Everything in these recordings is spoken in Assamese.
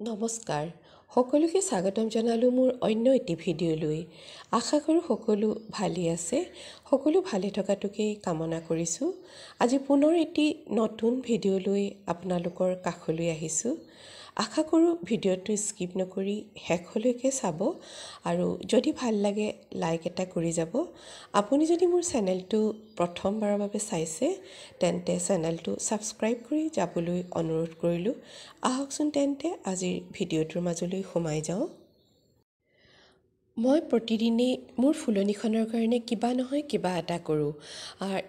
নমস্কাৰ। সকলোকে স্বাগতম জনালোঁ মোৰ অন্য এটি ভিডিঅ'লৈ। আশা কৰোঁ সকলো ভালেই আছে। সকলো ভালে থকাটোকেই কামনা কৰিছোঁ। আজি পুনৰ এটি নতুন ভিডিঅ'লৈ আপোনালোকৰ কাষলৈ আহিছোঁ। আশা কৰোঁ ভিডিঅ'টো স্কিপ নকৰি শেষলৈকে চাব আৰু যদি ভাল লাগে লাইক এটা কৰি যাব। আপুনি যদি মোৰ চেনেলটো প্ৰথমবাৰৰ বাবে চাইছে তেন্তে চেনেলটো ছাবস্ক্ৰাইব কৰি যাবলৈ অনুৰোধ কৰিলোঁ। আহকচোন তেন্তে আজিৰ ভিডিঅ'টোৰ মাজলৈ সোমাই যাওঁ। মই প্ৰতিদিনেই মোৰ ফুলনিখনৰ কাৰণে কিবা নহয় কিবা এটা কৰোঁ।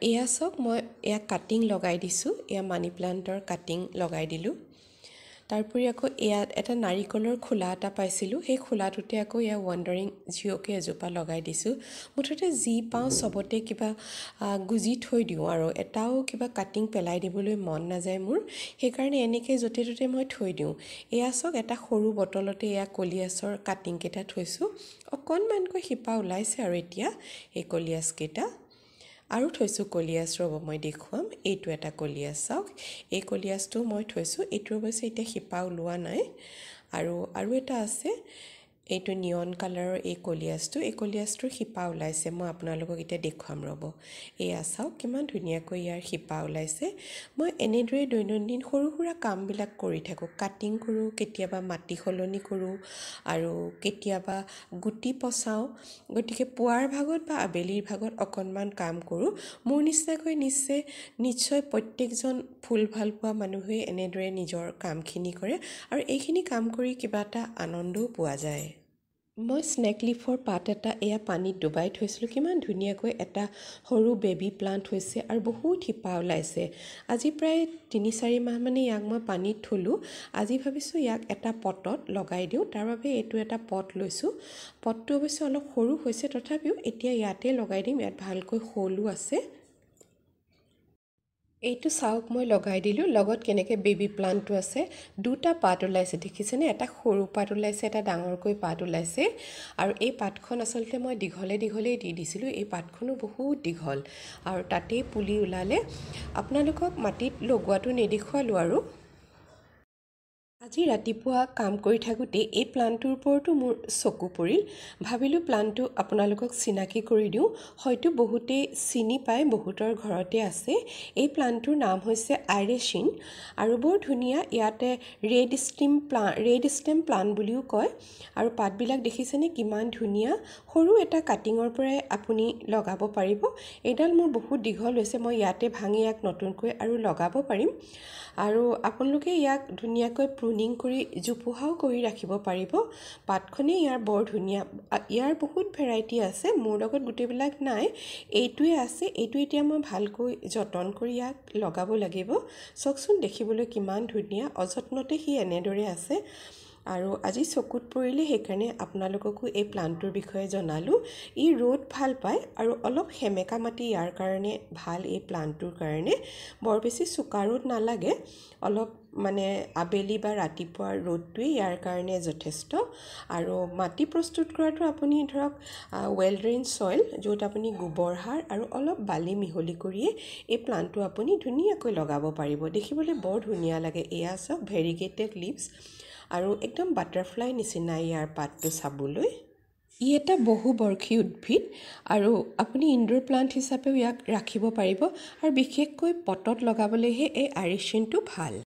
এয়া চাওক মই এয়া কাটিং লগাই দিছোঁ। এয়া মানি প্লাণ্টৰ কাটিং লগাই দিলোঁ। তাৰোপৰি আকৌ ইয়াত এটা নাৰিকলৰ খোলা এটা পাইছিলোঁ। সেই খোলাটোতে আকৌ এয়া ৱাণ্ডাৰিং জিঅ'কে এজোপা লগাই দিছোঁ। মুঠতে যি পাওঁ চবতে কিবা গুজি থৈ দিওঁ আৰু এটাও কিবা কাটিং পেলাই দিবলৈ মন নাযায় মোৰ। সেইকাৰণে এনেকৈ য'তে ত'তে মই থৈ দিওঁ। এয়া চাওক এটা সৰু বটলতে এয়া কলিয়াছৰ কাটিংকেইটা থৈছোঁ। অকণমানকৈ শিপা ওলাইছে আৰু এতিয়া এই কলিয়াছকেইটা আৰু থৈছোঁ কলিয়াছ ৰ'ব মই দেখুৱাম এইটো এটা কলিয়াছ চাওক। এই কলিয়াছটো মই থৈছোঁ এইটো অৱশ্যে এতিয়া শিপা ওলোৱা নাই। আৰু আৰু এটা আছে এইটো নিয়ন কালাৰৰ এই কলিয়াছটো এই কলিয়াছটোৰ শিপা ওলাইছে মই আপোনালোকক এতিয়া দেখুৱাম ৰ'ব। এয়া চাওক কিমান ধুনীয়াকৈ ইয়াৰ শিপা ওলাইছে। মই এনেদৰে দৈনন্দিন সৰু সুৰা কামবিলাক কৰি থাকোঁ। কাটিং কৰোঁ কেতিয়াবা মাটি সলনি কৰোঁ আৰু কেতিয়াবা গুটি পচাওঁ। গতিকে পুৱাৰ ভাগত বা আবেলিৰ ভাগত অকণমান কাম কৰোঁ। মোৰ নিচিনাকৈ নিশ্চয় নিশ্চয় প্ৰত্যেকজন ফুল ভাল পোৱা মানুহেই এনেদৰে নিজৰ কামখিনি কৰে আৰু এইখিনি কাম কৰি কিবা এটা আনন্দও পোৱা যায়। মই স্নেক লিফৰ পাত এটা এয়া পানীত ডুবাই থৈছিলোঁ। কিমান ধুনীয়াকৈ এটা সৰু বেবী প্লাণ্ট হৈছে আৰু বহুত শিপা ওলাইছে। আজি প্ৰায় তিনি চাৰি মাহ মানে ইয়াক মই পানীত থলোঁ। আজি ভাবিছোঁ ইয়াক এটা পটত লগাই দিওঁ। তাৰ বাবে এইটো এটা পট লৈছোঁ। পটটো অৱশ্যে অলপ সৰু হৈছে। তথাপিও এতিয়া ইয়াতে লগাই দিম। ইয়াত ভালকৈ শলো আছে। এইটো চাওক মই লগাই দিলোঁ। লগত কেনেকৈ বেবী প্লাণ্টটো আছে দুটা পাত ওলাইছে। দেখিছেনে? এটা সৰু পাত ওলাইছে এটা ডাঙৰকৈ পাত ওলাইছে। আৰু এই পাতখন আচলতে মই দীঘলে দীঘলেই দি দিছিলোঁ। এই পাতখনো বহুত দীঘল। আৰু তাতেই পুলি ওলালে। আপোনালোকক মাটিত লগোৱাটো নেদেখুৱালোঁ আৰু। আজি ৰাতিপুৱা কাম কৰি থাকোঁতে এই প্লাণ্টটোৰ ওপৰতো মোৰ চকু পৰিল। ভাবিলোঁ প্লাণ্টটো আপোনালোকক চিনাকি কৰি দিওঁ। হয়তো বহুতেই চিনি পায় বহুতৰ ঘৰতে আছে। এই প্লাণ্টটোৰ নাম হৈছে আইৰেচিন আৰু বৰ ধুনীয়া ইয়াতে ৰেড ষ্টিম প্লা ৰেড ষ্টেম প্লাণ্ট বুলিও কয়। আৰু পাতবিলাক দেখিছেনে কিমান ধুনীয়া। সৰু এটা কাটিঙৰ পৰাই আপুনি লগাব পাৰিব। এইডাল মোৰ বহুত দীঘল হৈছে মই ইয়াতে ভাঙি ইয়াক নতুনকৈ আৰু লগাব পাৰিম। আৰু আপোনালোকে ইয়াক ধুনীয়াকৈ কৰি জোপোহাও কৰি ৰাখিব পাৰিব। পাতখনেই ইয়াৰ বৰ ধুনীয়া। ইয়াৰ বহুত ভেৰাইটি আছে। মোৰ লগত গোটেইবিলাক নাই। এইটোৱে আছে। এইটো এতিয়া মই ভালকৈ যতন কৰি ইয়াক লগাব লাগিব। চাওকচোন দেখিবলৈ কিমান ধুনীয়া। অযত্নতে সি এনেদৰে আছে। আৰু আজি চকুত পৰিলে সেইকাৰণে আপোনালোককো এই প্লাণ্টটোৰ বিষয়ে জনালোঁ। ই ৰ'দ ভাল পায় আৰু অলপ সেমেকা মাটি ইয়াৰ কাৰণে ভাল এই প্লাণ্টটোৰ কাৰণে। বৰ বেছি চোকা ৰ'দ নালাগে। অলপ মানে আবেলি বা ৰাতিপুৱাৰ ৰ'দটোৱেই ইয়াৰ কাৰণে যথেষ্ট। আৰু মাটি প্ৰস্তুত কৰাটো আপুনি ধৰক ৱেল ড্ৰেইন চইল য'ত আপুনি গোবৰ সাৰ আৰু অলপ বালি মিহলি কৰিয়ে এই প্লাণ্টটো আপুনি ধুনীয়াকৈ লগাব পাৰিব। দেখিবলৈ বৰ ধুনীয়া লাগে। এয়া চাওক ভেৰিগেটেড লিভছ আৰু একদম বাটাৰফ্লাই নিচিনা ইয়াৰ পাতটো চাবলৈ। ই এটা বহুবৰ্ষী উদ্ভিদ আৰু আপুনি ইনডোৰ প্লাণ্ট হিচাপেও ইয়াক ৰাখিব পাৰিব আৰু বিশেষকৈ পটত লগাবলৈহে এই আৰিচিনটো ভাল।